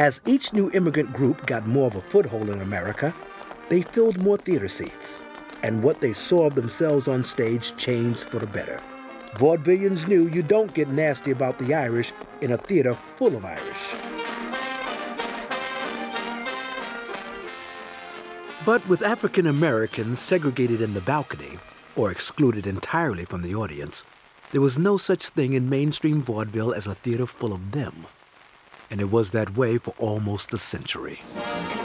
As each new immigrant group got more of a foothold in America, they filled more theater seats, and what they saw of themselves on stage changed for the better. Vaudevillians knew you don't get nasty about the Irish in a theater full of Irish. But with African Americans segregated in the balcony, or excluded entirely from the audience, there was no such thing in mainstream vaudeville as a theater full of them. And it was that way for almost a century.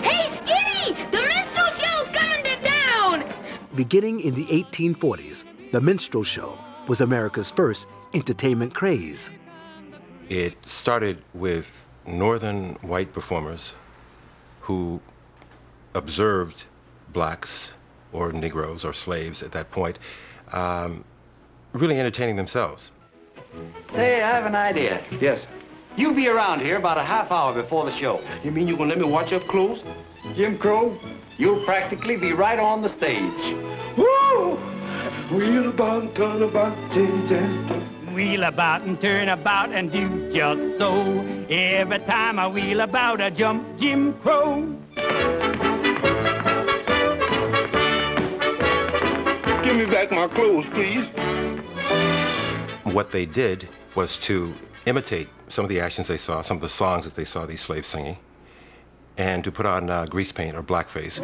Hey, Skinny! The minstrel show's coming to town! Beginning in the 1840s, the minstrel show was America's first entertainment craze. It started with northern white performers who observed blacks or Negroes or slaves at that point um, really entertaining themselves. Say, I have an idea. Yes. You be around here about a half hour before the show. You mean you gonna let me watch up close? Jim Crow, you'll practically be right on the stage. Woo! Wheel about and turn about, Jim Jam. Wheel about and turn about and do just so. Every time I wheel about, I jump Jim Crow. Give me back my clothes, please. What they did was to imitate some of the actions they saw, some of the songs that they saw these slaves singing, and to put on uh, grease paint or blackface.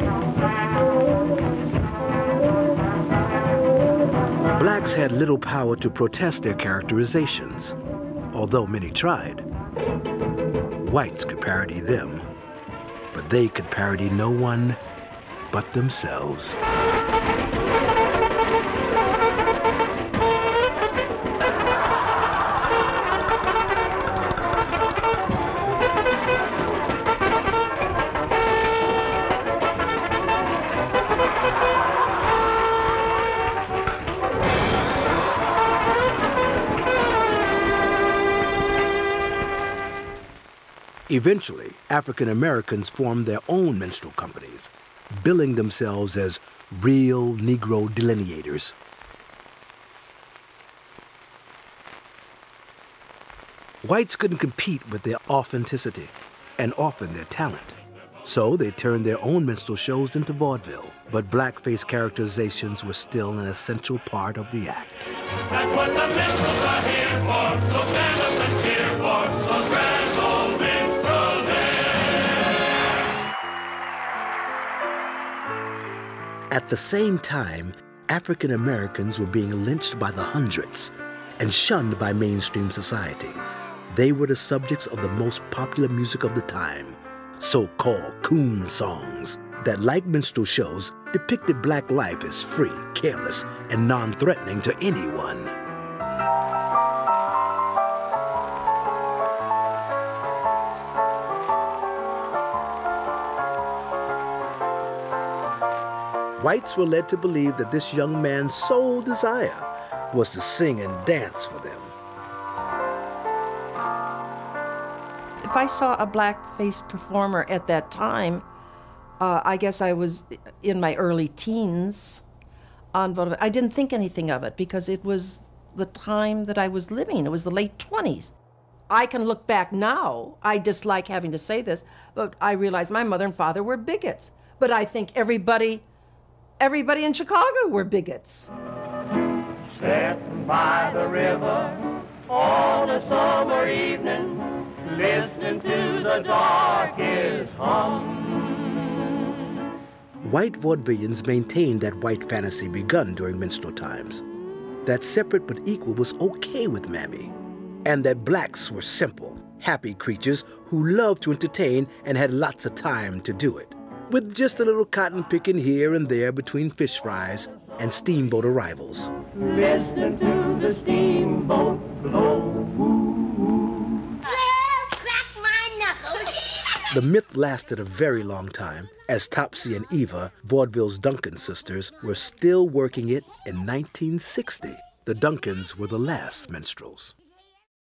Blacks had little power to protest their characterizations, although many tried. Whites could parody them, but they could parody no one but themselves. Eventually, African Americans formed their own minstrel companies, billing themselves as real Negro delineators. Whites couldn't compete with their authenticity and often their talent. So they turned their own minstrel shows into vaudeville, but blackface characterizations were still an essential part of the act. At the same time, African Americans were being lynched by the hundreds and shunned by mainstream society. They were the subjects of the most popular music of the time, so-called coon songs, that, like minstrel shows, depicted black life as free, careless, and non-threatening to anyone. Whites were led to believe that this young man's sole desire was to sing and dance for them. If I saw a blackface performer at that time, uh, I guess I was in my early teens on vaudeville. I didn't think anything of it because it was the time that I was living. It was the late 20s. I can look back now. I dislike having to say this, but I realize my mother and father were bigots. But I think everybody, everybody in Chicago were bigots. Sitting by the river on a summer evening, listening to the darkest hum. White vaudevillians maintained that white fantasy begun during minstrel times. That separate but equal was okay with Mammy, and that blacks were simple, happy creatures who loved to entertain and had lots of time to do it, with just a little cotton picking here and there between fish fries and steamboat arrivals. Listening to the steamboat blow. Well, crack my knuckles. The myth lasted a very long time, as Topsy and Eva, vaudeville's Duncan sisters, were still working it in 1960. The Duncans were the last minstrels.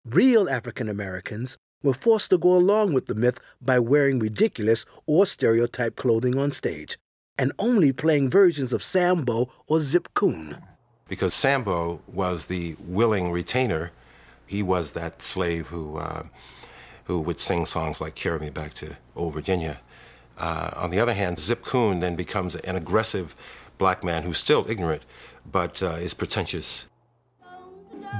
Real African Americans were forced to go along with the myth by wearing ridiculous or stereotyped clothing on stage, and only playing versions of Sambo or Zip Coon. Because Sambo was the willing retainer, he was that slave who uh, who would sing songs like Carry Me Back to Old Virginia. Uh, on the other hand, Zip Coon then becomes an aggressive black man who's still ignorant, but uh, is pretentious.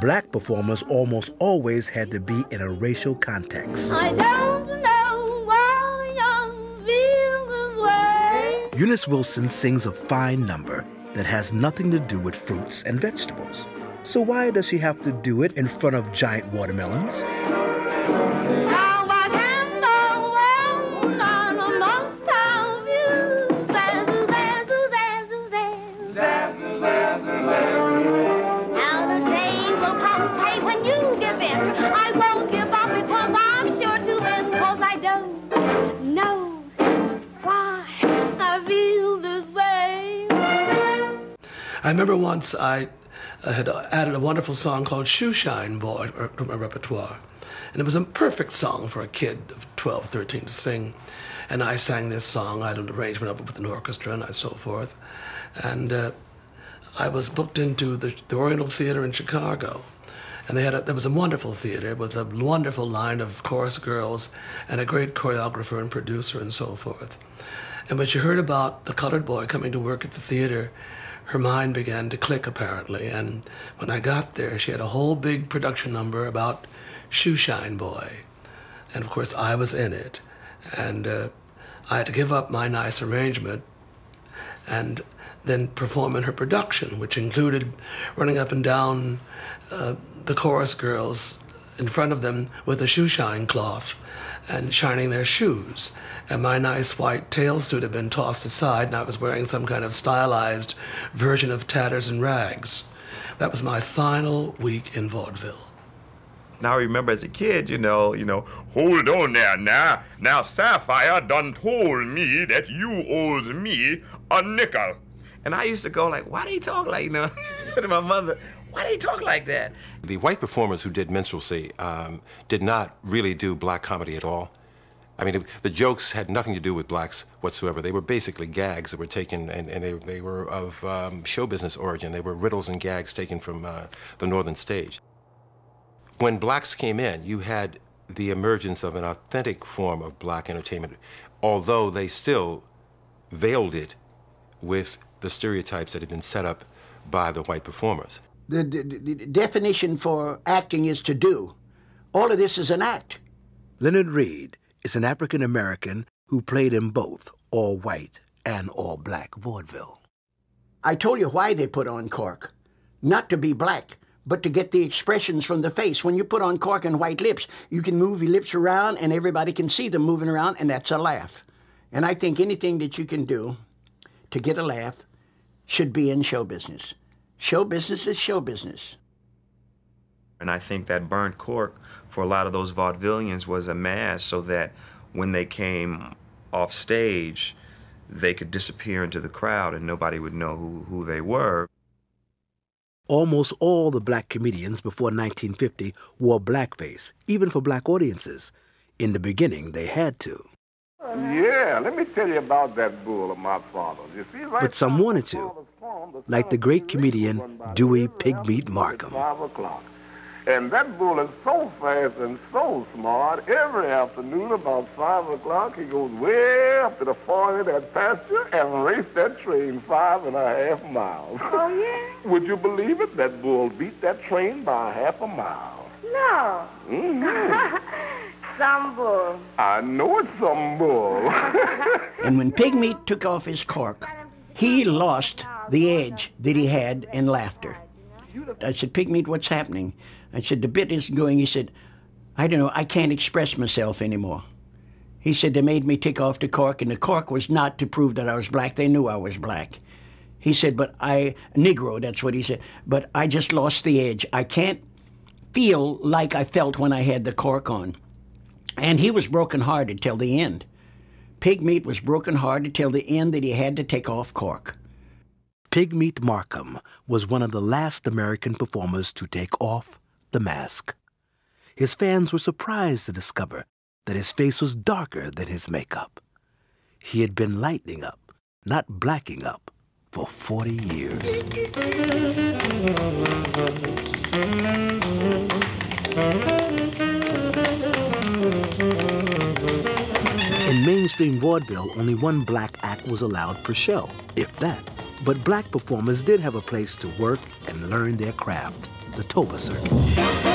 Black performers almost always had to be in a racial context. I don't know why I feel this way. Eunice Wilson sings a fine number that has nothing to do with fruits and vegetables. So why does she have to do it in front of giant watermelons? Say, when you give in. I won't give up because I'm sure to win. Cause I don't know why I feel this way. I remember once I uh, had added a wonderful song called Shoe Shine Boy to my repertoire. And it was a perfect song for a kid of 12, 13 to sing. And I sang this song. I had an arrangement of it with an orchestra and I so forth. And uh, I was booked into the, the Oriental Theater in Chicago. And they had a, there was a wonderful theater with a wonderful line of chorus girls and a great choreographer and producer and so forth. And when she heard about the colored boy coming to work at the theater, her mind began to click apparently. And when I got there, she had a whole big production number about Shoe Shine Boy. And of course, I was in it. And uh, I had to give up my nice arrangement and then perform in her production, which included running up and down uh, the chorus girls in front of them with a shoe shine cloth and shining their shoes. And my nice white tail suit had been tossed aside, and I was wearing some kind of stylized version of tatters and rags. That was my final week in vaudeville. Now I remember as a kid, you know, you know, hold on there now. Now Sapphire done told me that you owes me a nickel. And I used to go like, why do he talk like, you know, to my mother, why do he talk like that? The white performers who did minstrelsy um, did not really do black comedy at all. I mean, the jokes had nothing to do with blacks whatsoever. They were basically gags that were taken, and, and they, they were of um, show business origin. They were riddles and gags taken from uh, the northern stage. When blacks came in, you had the emergence of an authentic form of black entertainment, although they still veiled it with the stereotypes that had been set up by the white performers. The, the, the definition for acting is to do. All of this is an act. Leonard Reed is an African American who played in both all white and all black vaudeville. I told you why they put on cork. Not to be black, but to get the expressions from the face. When you put on cork and white lips, you can move your lips around and everybody can see them moving around, and that's a laugh. And I think anything that you can do to get a laugh should be in show business. Show business is show business. And I think that burnt cork for a lot of those vaudevillians was a mask so that when they came off stage, they could disappear into the crowd and nobody would know who, who they were. Almost all the black comedians before 1950 wore blackface, even for black audiences. In the beginning, they had to. Yeah, let me tell you about that bull of my father's. You see, right But some wanted to, like the great comedian Dewey Pigmeat Markham. Five o'clock. And that bull is so fast and so smart. Every afternoon about five o'clock, he goes way up to the far end of that pasture and race that train five and a half miles. Oh, yeah? Would you believe it? That bull beat that train by half a mile. No. hmm Some bull. I know it's some bull. And when Pigmeat took off his cork, he lost the edge that he had in laughter. I said, Pigmeat, what's happening? I said, the bit isn't going. He said, I don't know, I can't express myself anymore. He said, they made me take off the cork, and the cork was not to prove that I was black. They knew I was black. He said, but I, Negro, that's what he said, but I just lost the edge. I can't feel like I felt when I had the cork on. And he was brokenhearted till the end. Pigmeat was brokenhearted till the end that he had to take off cork. Pigmeat Markham was one of the last American performers to take off the mask. His fans were surprised to discover that his face was darker than his makeup. He had been lightening up, not blacking up, for 40 years. mainstream vaudeville, only one black act was allowed per show, if that. But black performers did have a place to work and learn their craft the Toba Circuit.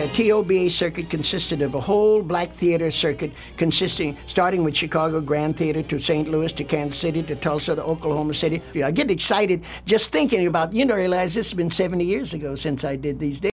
The TOBA circuit consisted of a whole black theater circuit consisting, starting with Chicago Grand Theater to St. Louis to Kansas City to Tulsa to Oklahoma City. I get excited just thinking about, you know, realize this has been 70 years ago since I did these days.